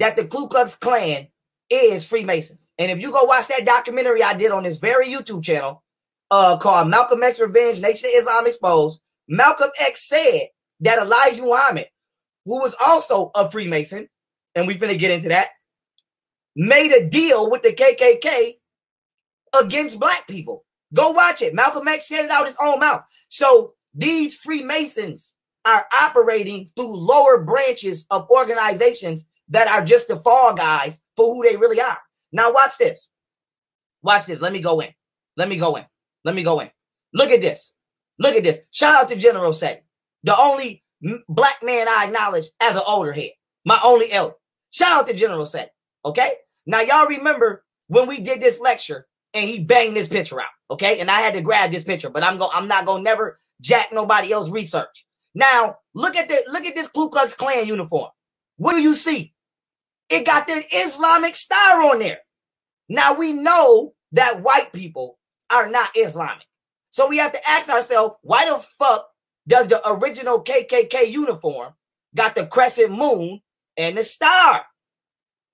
that the Ku Klux Klan is Freemasons. And if you go watch that documentary I did on this very YouTube channel uh, called Malcolm X Revenge Nation of Islam Exposed, Malcolm X said that Elijah Muhammad, who was also a Freemason, and we're going to get into that, made a deal with the KKK against black people. Go watch it. Malcolm X said it out his own mouth. So these Freemasons are operating through lower branches of organizations that are just the fall guys for who they really are. Now watch this. Watch this. Let me go in. Let me go in. Let me go in. Look at this. Look at this. Shout out to General Setty, the only black man I acknowledge as an older head, my only elder. Shout out to General Setty. Okay. Now y'all remember when we did this lecture and he banged this picture out. Okay. And I had to grab this picture, but I'm going, I'm not going to never jack nobody else research. Now look at the, look at this Ku Klux Klan uniform. What do you see? It got the Islamic star on there. Now we know that white people are not Islamic. So we have to ask ourselves, why the fuck does the original KKK uniform got the crescent moon and the star?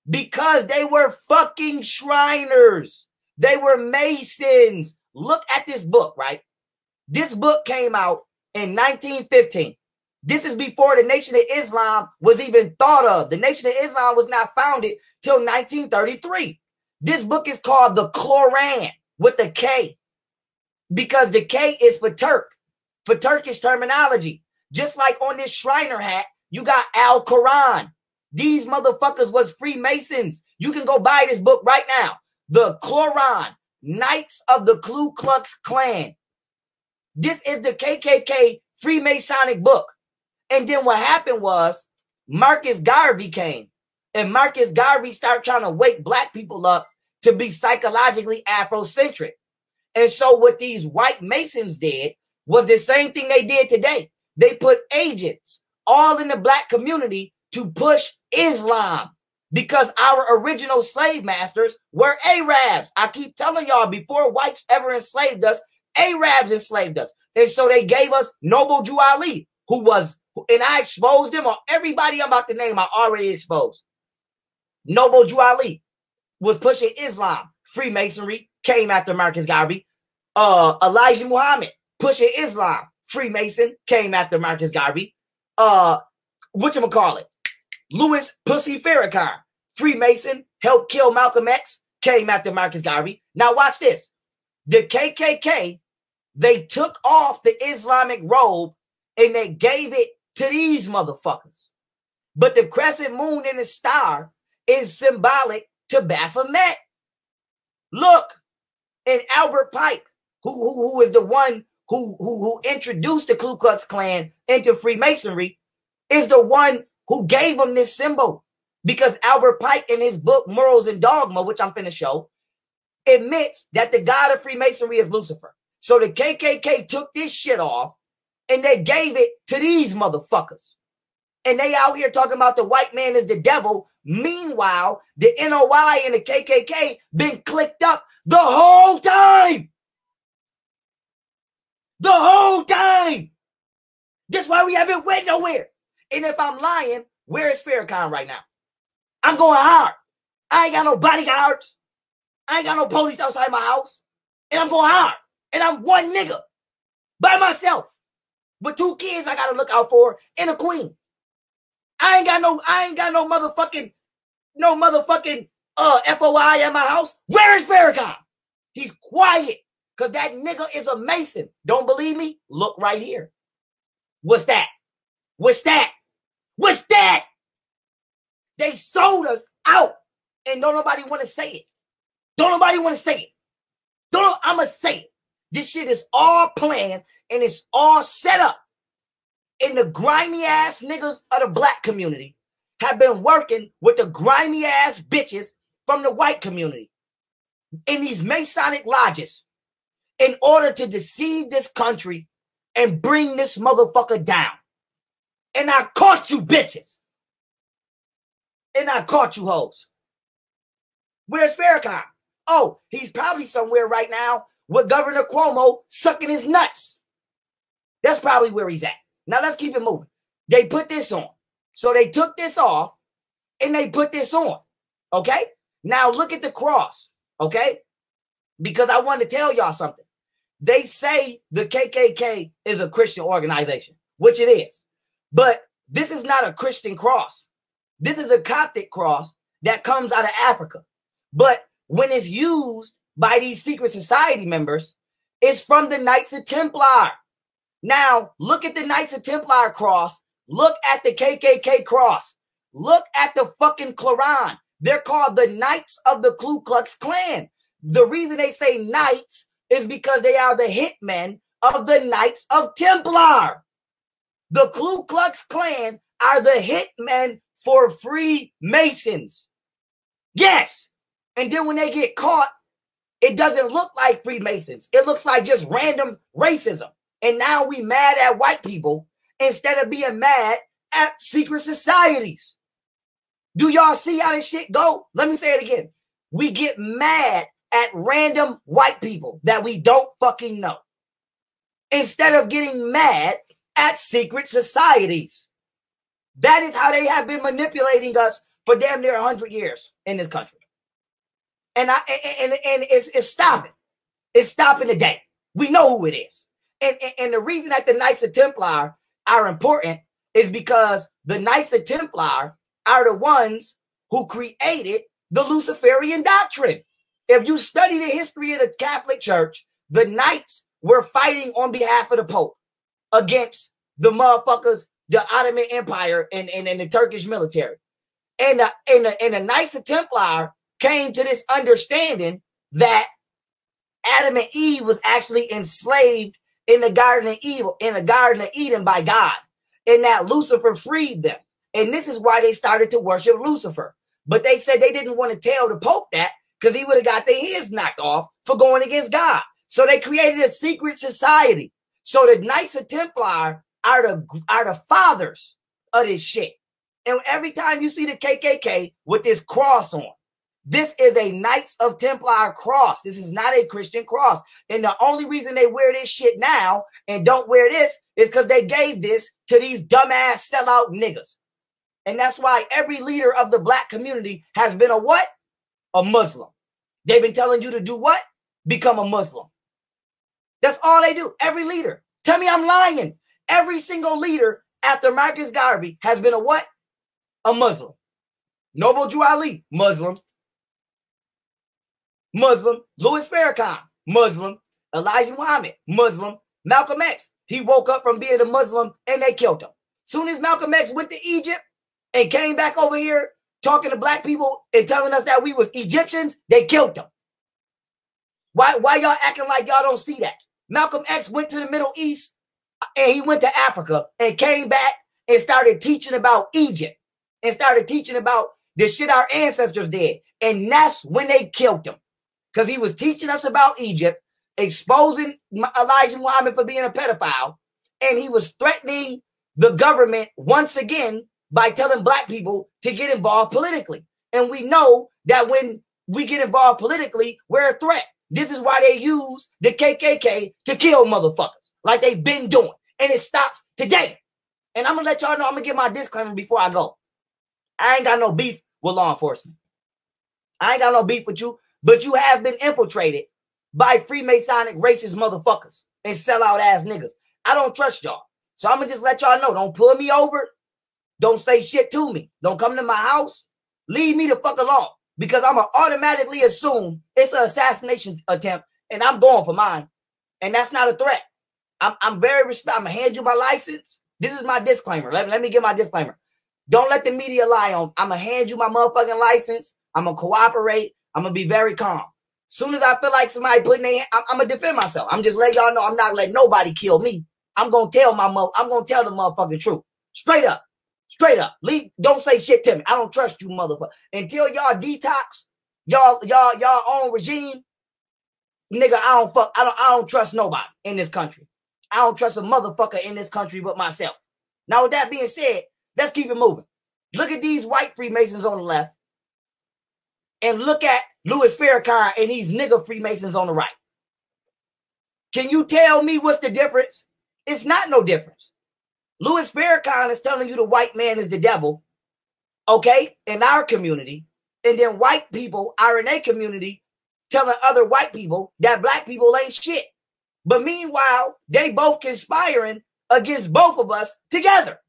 Because they were fucking Shriners. They were Masons. Look at this book, right? This book came out in 1915. This is before the Nation of Islam was even thought of. The Nation of Islam was not founded till 1933. This book is called the Quran with the K because the K is for Turk, for Turkish terminology. Just like on this Shriner hat, you got Al Quran. These motherfuckers was Freemasons. You can go buy this book right now. The Quran, Knights of the Ku Klux Klan. This is the KKK Freemasonic book. And then what happened was Marcus Garvey came, and Marcus Garvey started trying to wake black people up to be psychologically Afrocentric. And so what these white Masons did was the same thing they did today. They put agents all in the black community to push Islam because our original slave masters were Arabs. I keep telling y'all before whites ever enslaved us, Arabs enslaved us. And so they gave us Noble Drew Ali, who was and I exposed them, or everybody I'm about to name, I already exposed. Noble Drew Ali was pushing Islam. Freemasonry came after Marcus Garvey. Uh, Elijah Muhammad pushing Islam. Freemason came after Marcus Garvey. Uh, whatchamacallit? Louis Pussy Farrakhan, Freemason, helped kill Malcolm X, came after Marcus Garvey. Now watch this. The KKK, they took off the Islamic robe and they gave it to these motherfuckers. But the crescent moon and the star is symbolic to Baphomet. Look, and Albert Pike, who, who, who is the one who, who, who introduced the Ku Klux Klan into Freemasonry, is the one who gave them this symbol. Because Albert Pike, in his book Morals and Dogma, which I'm finna show, admits that the god of Freemasonry is Lucifer. So the KKK took this shit off and they gave it to these motherfuckers. And they out here talking about the white man is the devil. Meanwhile, the NOI and the KKK been clicked up the whole time. The whole time. That's why we haven't went nowhere. And if I'm lying, where is Farrakhan right now? I'm going hard. I ain't got no bodyguards. I ain't got no police outside my house. And I'm going hard. And I'm one nigga by myself with two kids I gotta look out for and a queen. I ain't got no, I ain't got no motherfucking, no motherfucking uh FOI at my house. Where is Farrakhan? He's quiet because that nigga is a Mason. Don't believe me? Look right here. What's that? What's that? What's that? They sold us out and don't nobody want to say it. Don't nobody want to say it. Don't I'ma say it. This shit is all planned and it's all set up. And the grimy ass niggas of the black community have been working with the grimy ass bitches from the white community in these Masonic lodges in order to deceive this country and bring this motherfucker down. And I caught you bitches. And I caught you hoes. Where's Farrakhan? Oh, he's probably somewhere right now with Governor Cuomo sucking his nuts. That's probably where he's at. Now let's keep it moving. They put this on. So they took this off and they put this on. Okay. Now look at the cross. Okay. Because I want to tell y'all something. They say the KKK is a Christian organization, which it is. But this is not a Christian cross. This is a Coptic cross that comes out of Africa. But when it's used by these secret society members, is from the Knights of Templar. Now, look at the Knights of Templar cross. Look at the KKK cross. Look at the fucking Quran. They're called the Knights of the Ku Klux Klan. The reason they say Knights is because they are the hitmen of the Knights of Templar. The Ku Klux Klan are the hitmen for Freemasons. Yes. And then when they get caught, it doesn't look like Freemasons. It looks like just random racism. And now we mad at white people instead of being mad at secret societies. Do y'all see how this shit go? Let me say it again. We get mad at random white people that we don't fucking know instead of getting mad at secret societies. That is how they have been manipulating us for damn near 100 years in this country. And I and and it's, it's stopping. It's stopping today. We know who it is. And, and, and the reason that the Knights of Templar are important is because the Knights of Templar are the ones who created the Luciferian doctrine. If you study the history of the Catholic Church, the Knights were fighting on behalf of the Pope against the motherfuckers, the Ottoman Empire and, and, and the Turkish military. And the, and, the, and the Knights of Templar came to this understanding that Adam and Eve was actually enslaved in the Garden of Evil, in the Garden of Eden by God, and that Lucifer freed them. And this is why they started to worship Lucifer. But they said they didn't want to tell the Pope that because he would have got their heads knocked off for going against God. So they created a secret society. So the Knights of Templar are the are the fathers of this shit. And every time you see the KKK with this cross on, this is a Knights of Templar cross. This is not a Christian cross. And the only reason they wear this shit now and don't wear this is because they gave this to these dumbass sellout niggas. And that's why every leader of the black community has been a what? A Muslim. They've been telling you to do what? Become a Muslim. That's all they do. Every leader. Tell me I'm lying. Every single leader after Marcus Garvey has been a what? A Muslim. Noble Drew Ali, Muslim. Muslim. Louis Farrakhan, Muslim. Elijah Muhammad, Muslim. Malcolm X, he woke up from being a Muslim and they killed him. Soon as Malcolm X went to Egypt, and came back over here talking to black people and telling us that we was Egyptians, they killed them. Why, why y'all acting like y'all don't see that? Malcolm X went to the Middle East and he went to Africa and came back and started teaching about Egypt and started teaching about the shit our ancestors did. And that's when they killed him. Because he was teaching us about Egypt, exposing Elijah Muhammad for being a pedophile, and he was threatening the government once again by telling black people to get involved politically. And we know that when we get involved politically, we're a threat. This is why they use the KKK to kill motherfuckers, like they've been doing. And it stops today. And I'm gonna let y'all know, I'm gonna give my disclaimer before I go. I ain't got no beef with law enforcement. I ain't got no beef with you, but you have been infiltrated by Freemasonic racist motherfuckers and sellout ass niggas. I don't trust y'all. So I'm gonna just let y'all know, don't pull me over don't say shit to me. Don't come to my house. Leave me the fuck alone because I'm gonna automatically assume it's an assassination attempt and I'm going for mine. And that's not a threat. I'm, I'm very respect. I'm gonna hand you my license. This is my disclaimer. Let, let me get my disclaimer. Don't let the media lie on. I'm gonna hand you my motherfucking license. I'm gonna cooperate. I'm gonna be very calm. Soon as I feel like somebody putting their, I'm, I'm gonna defend myself. I'm just letting y'all know I'm not letting nobody kill me. I'm gonna tell my mother. I'm gonna tell the motherfucking truth, straight up. Straight up. Leave, don't say shit to me. I don't trust you, motherfucker. Until y'all detox, y'all, y'all, y'all own regime, nigga, I don't fuck, I don't, I don't trust nobody in this country. I don't trust a motherfucker in this country but myself. Now, with that being said, let's keep it moving. Look at these white Freemasons on the left. And look at Louis Farrakhan and these nigga Freemasons on the right. Can you tell me what's the difference? It's not no difference. Louis Farrakhan is telling you the white man is the devil. okay, in our community, and then white people are in a community telling other white people that black people ain't shit. But meanwhile, they both conspiring against both of us together.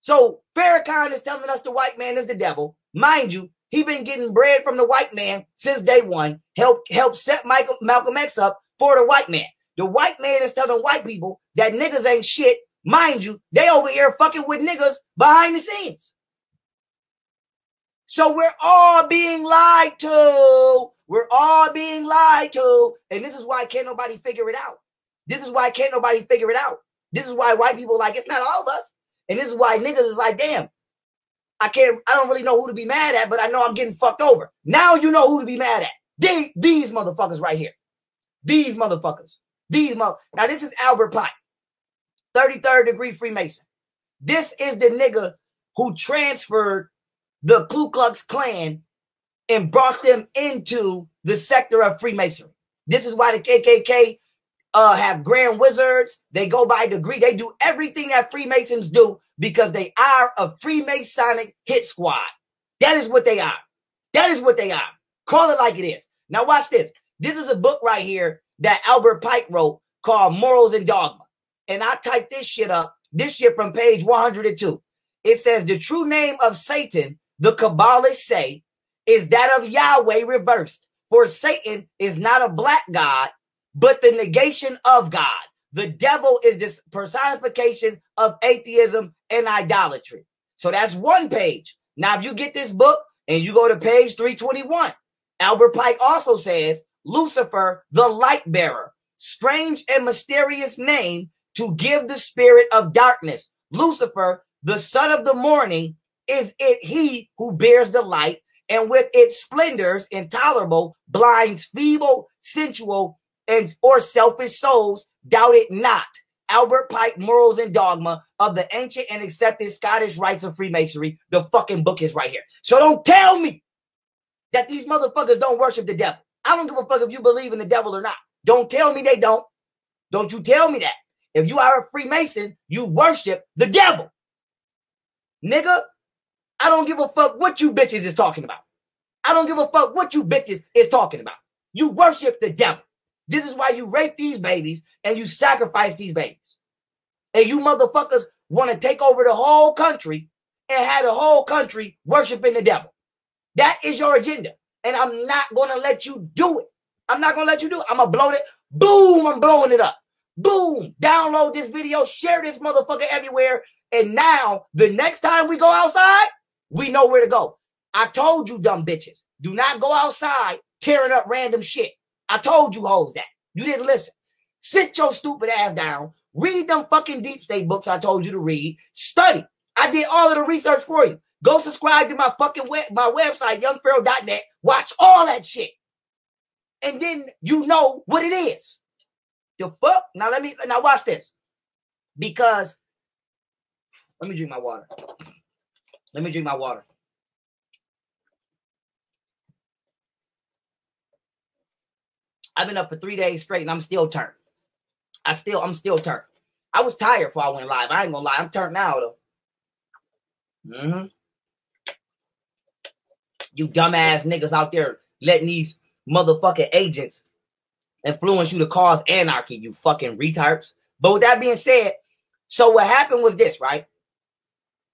So Farrakhan is telling us the white man is the devil. Mind you, he been getting bread from the white man since day one. Help help set Michael Malcolm X up for the white man. The white man is telling white people that niggas ain't shit. Mind you, they over here fucking with niggas behind the scenes. So we're all being lied to. We're all being lied to. And this is why can't nobody figure it out. This is why can't nobody figure it out. This is why white people like it's not all of us. And this is why niggas is like, damn, I can't, I don't really know who to be mad at, but I know I'm getting fucked over. Now you know who to be mad at. They, these motherfuckers right here. These motherfuckers. These mother. Now this is Albert Pike, 33rd degree Freemason. This is the nigga who transferred the Ku Klux Klan and brought them into the sector of Freemasonry. This is why the KKK uh, have grand wizards. They go by degree. They do everything that Freemasons do because they are a Freemasonic hit squad. That is what they are. That is what they are. Call it like it is. Now watch this. This is a book right here that Albert Pike wrote called Morals and Dogma. And I typed this shit up, this shit from page 102. It says the true name of Satan, the Kabbalists say, is that of Yahweh reversed. For Satan is not a black god, but the negation of God. The devil is this personification of atheism and idolatry. So that's one page. Now, if you get this book and you go to page 321, Albert Pike also says Lucifer, the light bearer, strange and mysterious name to give the spirit of darkness. Lucifer, the son of the morning, is it he who bears the light, and with its splendors intolerable, blinds feeble, sensual, and or selfish souls, doubt it not. Albert Pike, Morals and Dogma of the Ancient and Accepted Scottish Rites of Freemasonry. The fucking book is right here. So don't tell me that these motherfuckers don't worship the devil. I don't give a fuck if you believe in the devil or not. Don't tell me they don't. Don't you tell me that. If you are a Freemason, you worship the devil. Nigga, I don't give a fuck what you bitches is talking about. I don't give a fuck what you bitches is talking about. You worship the devil. This is why you rape these babies and you sacrifice these babies. And you motherfuckers want to take over the whole country and have the whole country worshiping the devil. That is your agenda. And I'm not going to let you do it. I'm not going to let you do it. I'm going to blow it. Boom, I'm blowing it up. Boom, download this video, share this motherfucker everywhere. And now, the next time we go outside, we know where to go. I told you, dumb bitches, do not go outside tearing up random shit. I told you hoes that. You didn't listen. Sit your stupid ass down. Read them fucking deep state books I told you to read. Study. I did all of the research for you. Go subscribe to my fucking web, my website, youngpharaoh.net. Watch all that shit. And then you know what it is. The fuck? Now let me now watch this. Because let me drink my water. Let me drink my water. I've been up for three days straight and I'm still turned. I still, I'm still turned. I was tired before I went live. I ain't gonna lie. I'm turned now though. Mm-hmm. You dumbass niggas out there letting these motherfucking agents influence you to cause anarchy, you fucking retards. But with that being said, so what happened was this, right?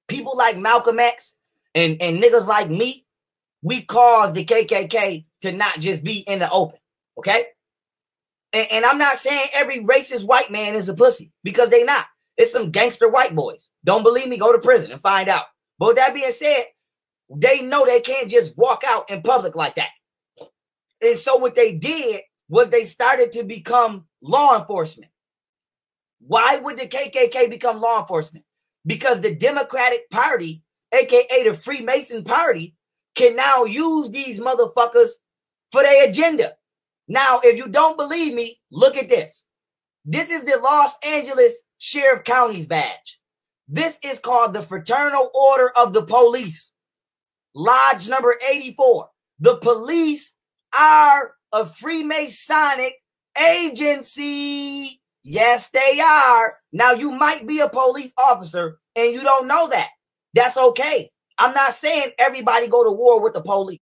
People like Malcolm X and, and niggas like me, we caused the KKK to not just be in the open. Okay. And, and I'm not saying every racist white man is a pussy because they not. It's some gangster white boys. Don't believe me? Go to prison and find out. But with that being said, they know they can't just walk out in public like that. And so what they did was they started to become law enforcement. Why would the KKK become law enforcement? Because the Democratic Party, aka the Freemason Party, can now use these motherfuckers for their agenda. Now, if you don't believe me, look at this. This is the Los Angeles Sheriff County's badge. This is called the Fraternal Order of the Police, Lodge number 84. The police are a Freemasonic agency. Yes, they are. Now, you might be a police officer and you don't know that. That's okay. I'm not saying everybody go to war with the police.